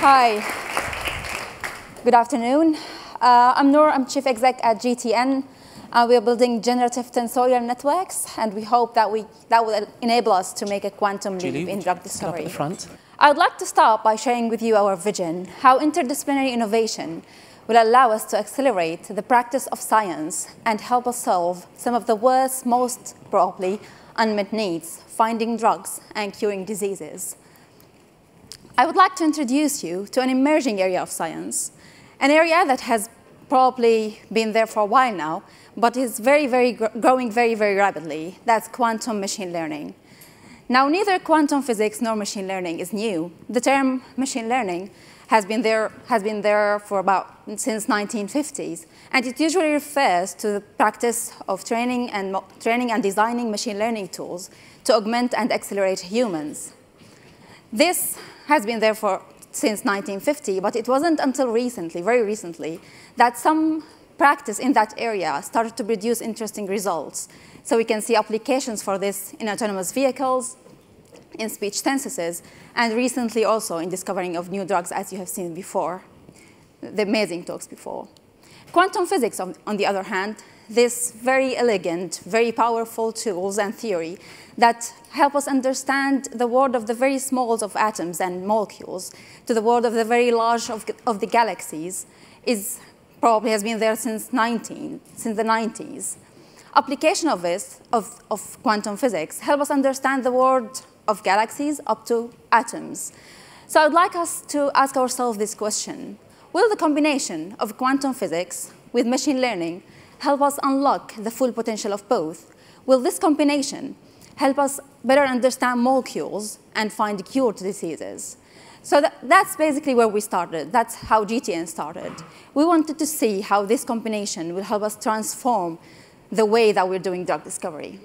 Hi. Good afternoon. Uh, I'm Noor, I'm chief exec at GTN. Uh, we are building generative tensorial networks, and we hope that, we, that will enable us to make a quantum Julie, leap in drug discovery. Up the front. I would like to start by sharing with you our vision, how interdisciplinary innovation will allow us to accelerate the practice of science and help us solve some of the world's most probably unmet needs, finding drugs and curing diseases. I would like to introduce you to an emerging area of science, an area that has probably been there for a while now, but is very, very growing very, very rapidly. That's quantum machine learning. Now, neither quantum physics nor machine learning is new. The term machine learning has been there, has been there for about since 1950s, and it usually refers to the practice of training and, training and designing machine learning tools to augment and accelerate humans. This has been there for since 1950, but it wasn't until recently, very recently, that some practice in that area started to produce interesting results. So we can see applications for this in autonomous vehicles, in speech synthesis, and recently also in discovering of new drugs, as you have seen before, the amazing talks before. Quantum physics, on the other hand, this very elegant, very powerful tools and theory that help us understand the world of the very smallest of atoms and molecules to the world of the very large of, of the galaxies is probably has been there since 19, since the 90s. Application of this, of, of quantum physics, help us understand the world of galaxies up to atoms. So I'd like us to ask ourselves this question. Will the combination of quantum physics with machine learning help us unlock the full potential of both? Will this combination help us better understand molecules and find cure to diseases? So that, that's basically where we started. That's how GTN started. We wanted to see how this combination will help us transform the way that we're doing drug discovery.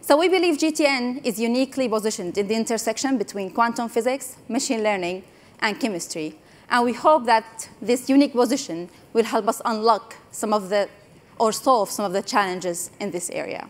So we believe GTN is uniquely positioned in the intersection between quantum physics, machine learning, and chemistry. And we hope that this unique position will help us unlock some of the, or solve some of the challenges in this area.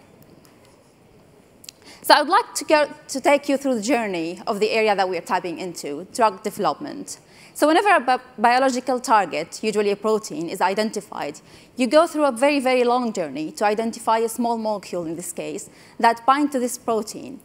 So I would like to, go, to take you through the journey of the area that we are tapping into, drug development. So whenever a bi biological target, usually a protein, is identified, you go through a very, very long journey to identify a small molecule, in this case, that bind to this protein.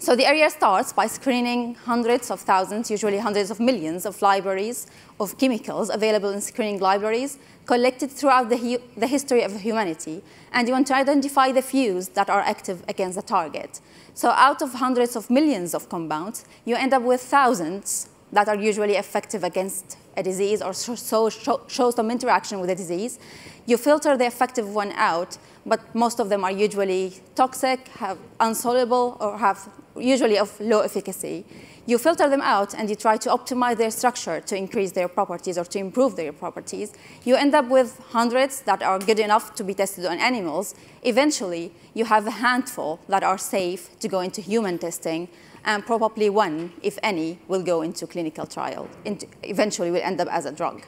So the area starts by screening hundreds of thousands, usually hundreds of millions of libraries of chemicals available in screening libraries collected throughout the, the, history of humanity. And you want to identify the few that are active against the target. So out of hundreds of millions of compounds, you end up with thousands that are usually effective against a disease or show, show, some interaction with a disease. You filter the effective one out, but most of them are usually toxic, have insoluble, or have usually of low efficacy. You filter them out and you try to optimize their structure to increase their properties or to improve their properties. You end up with hundreds that are good enough to be tested on animals. Eventually, you have a handful that are safe to go into human testing, and probably one, if any, will go into clinical trial. Into, eventually will end up as a drug.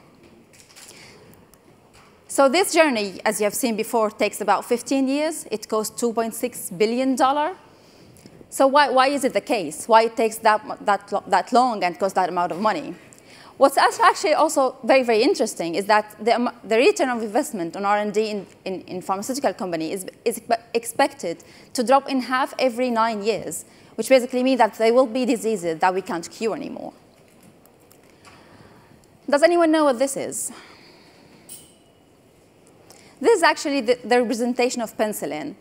So this journey, as you have seen before, takes about 15 years. It costs $2.6 billion. So why, why is it the case? Why it takes that, that, that long and costs that amount of money? What's actually also very, very interesting is that the, the return of investment on R&D in, in, in, pharmaceutical company is, is expected to drop in half every nine years, which basically means that there will be diseases that we can't cure anymore. Does anyone know what this is? This is actually the, the representation of penicillin.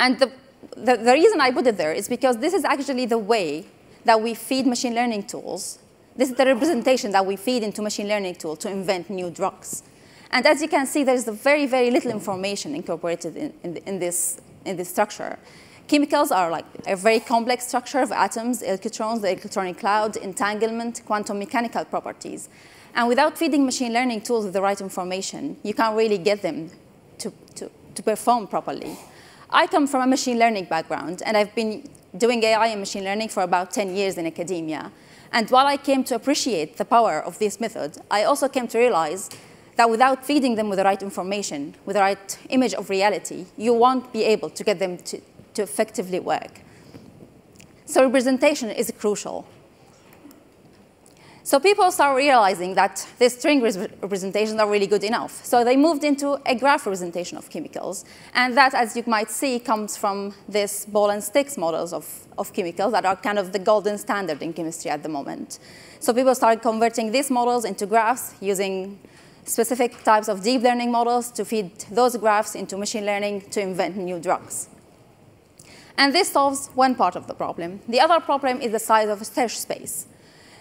And the, the, the reason I put it there is because this is actually the way that we feed machine learning tools. This is the representation that we feed into machine learning tool to invent new drugs. And as you can see, there's very, very little information incorporated in, in, in, this, in this structure. Chemicals are like a very complex structure of atoms, electrons, the electronic cloud, entanglement, quantum mechanical properties. And without feeding machine learning tools with the right information, you can't really get them to, to, to perform properly. I come from a machine learning background, and I've been doing AI and machine learning for about 10 years in academia. And while I came to appreciate the power of this method, I also came to realize that without feeding them with the right information, with the right image of reality, you won't be able to get them to, to effectively work. So representation is crucial. So people start realizing that these string representations are really good enough. So they moved into a graph representation of chemicals. And that, as you might see, comes from this ball and sticks models of, of chemicals that are kind of the golden standard in chemistry at the moment. So people started converting these models into graphs using specific types of deep learning models to feed those graphs into machine learning to invent new drugs. And this solves one part of the problem. The other problem is the size of a search space.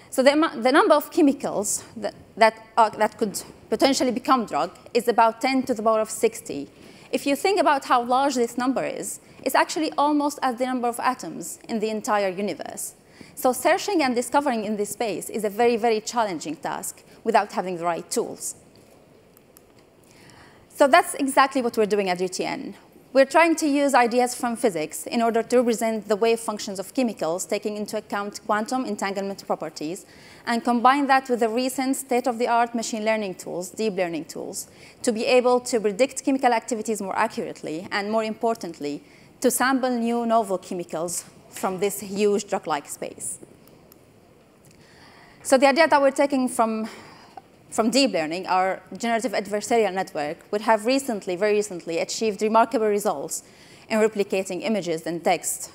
So the, the number of chemicals that, that, are, that could potentially become drug is about 10 to the power of 60. If you think about how large this number is, it's actually almost as the number of atoms in the entire universe. So searching and discovering in this space is a very, very challenging task without having the right tools. So that's exactly what we're doing at GTN. We're trying to use ideas from physics in order to represent the wave functions of chemicals, taking into account quantum entanglement properties, and combine that with the recent state-of-the-art machine learning tools, deep learning tools, to be able to predict chemical activities more accurately, and more importantly, to sample new novel chemicals from this huge drug-like space. So the idea that we're taking from from deep learning, our generative adversarial network would have recently, very recently, achieved remarkable results in replicating images and text,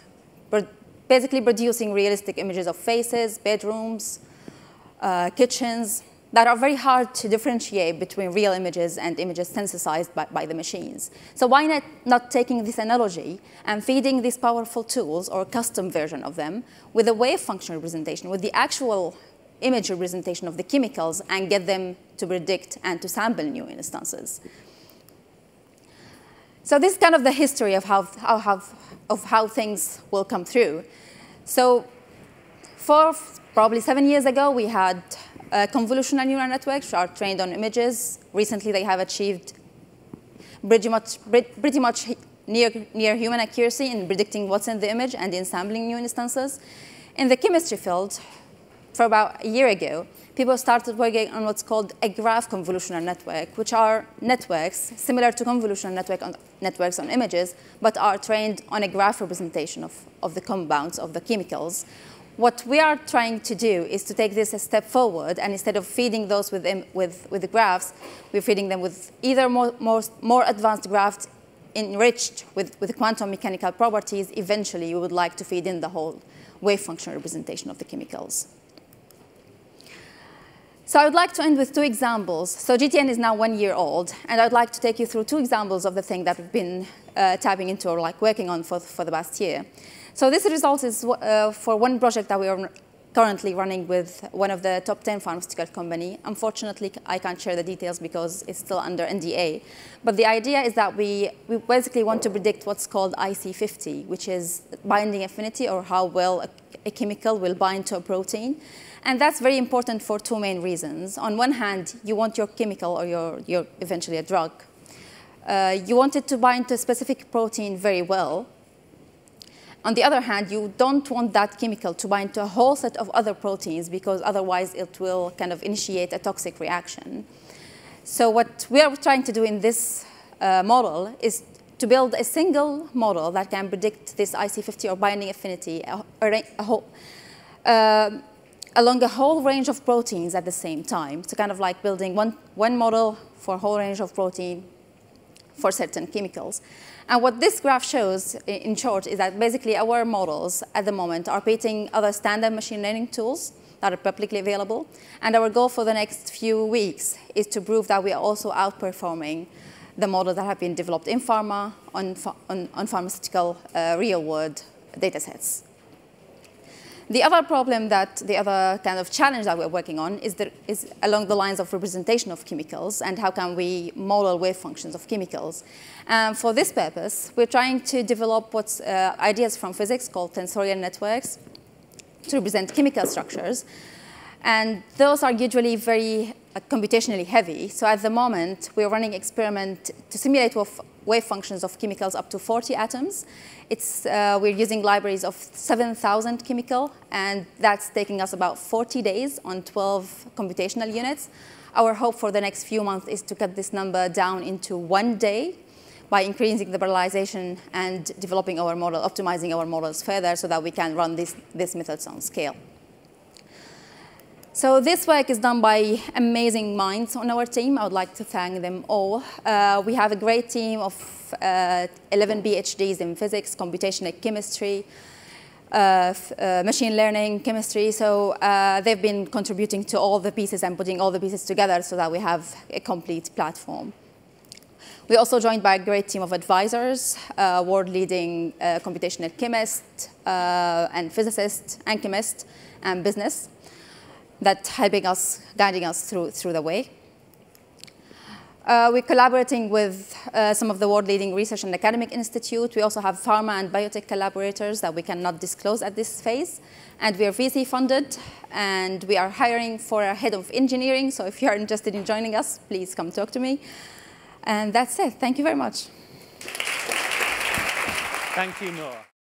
basically producing realistic images of faces, bedrooms, uh, kitchens, that are very hard to differentiate between real images and images synthesized by, by, the machines. So why not, not taking this analogy and feeding these powerful tools or custom version of them with a wave function representation, with the actual image representation of the chemicals and get them to predict and to sample new instances. So this is kind of the history of how, how, of how things will come through. So for probably seven years ago, we had uh, convolutional neural networks are trained on images. Recently, they have achieved pretty much, pretty much near, near human accuracy in predicting what's in the image and in sampling new instances. In the chemistry field, for about a year ago, people started working on what's called a graph convolutional network, which are networks similar to convolutional network on, networks on images, but are trained on a graph representation of, of the compounds, of the chemicals. What we are trying to do is to take this a step forward, and instead of feeding those with, with, with the graphs, we're feeding them with either more, more, more advanced graphs enriched with, with quantum mechanical properties. Eventually, we would like to feed in the whole wave function representation of the chemicals. So I would like to end with two examples. So GTN is now one year old, and I'd like to take you through two examples of the thing that we've been uh, tapping into or like working on for, for the past year. So this result is uh, for one project that we are currently running with one of the top 10 pharmaceutical company. Unfortunately, I can't share the details because it's still under NDA. But the idea is that we, we basically want to predict what's called IC50, which is binding affinity or how well a, a chemical will bind to a protein. And that's very important for two main reasons. On one hand, you want your chemical or your, your eventually a drug. Uh, you want it to bind to a specific protein very well. On the other hand, you don't want that chemical to bind to a whole set of other proteins because otherwise it will kind of initiate a toxic reaction. So what we are trying to do in this uh, model is to build a single model that can predict this IC50 or binding affinity, a, a whole, uh, along a whole range of proteins at the same time. So kind of like building one, one model for a whole range of protein for certain chemicals. And what this graph shows, in short, is that basically our models at the moment are beating other standard machine learning tools that are publicly available. And our goal for the next few weeks is to prove that we are also outperforming the models that have been developed in pharma on, on, on pharmaceutical uh, real-world data sets. The other problem that, the other kind of challenge that we're working on is, along the lines of representation of chemicals and how can we model wave functions of chemicals. Um, for this purpose, we're trying to develop what's uh, ideas from physics called tensorial networks to represent chemical structures. And those are usually very uh, computationally heavy. So at the moment, we're running experiment to simulate wave functions of chemicals up to 40 atoms. It's, uh, we're using libraries of 7,000 chemical, and that's taking us about 40 days on 12 computational units. Our hope for the next few months is to cut this number down into one day by increasing the parallelization and developing our model, optimizing our models further so that we can run this, these methods on scale. So this work is done by amazing minds on our team. I would like to thank them all. Uh, we have a great team of uh, 11 PhDs in physics, computational chemistry, uh, uh, machine learning, chemistry. So uh, they've been contributing to all the pieces and putting all the pieces together so that we have a complete platform. We're also joined by a great team of advisors, uh, world-leading computational chemists and physicists and chemists and business that helping us, guiding us through, through the way. Uh, we're collaborating with uh, some of the world-leading research and academic institute. We also have pharma and biotech collaborators that we cannot disclose at this phase. And we are VC funded, and we are hiring for a head of engineering. So if you are interested in joining us, please come talk to me. And that's it. Thank you very much. Thank you, Noor.